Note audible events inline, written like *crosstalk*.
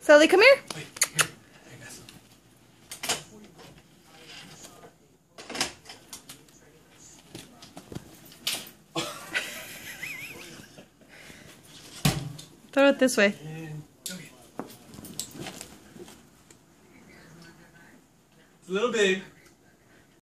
Sally, come here. *laughs* Throw it this way. It's a little big.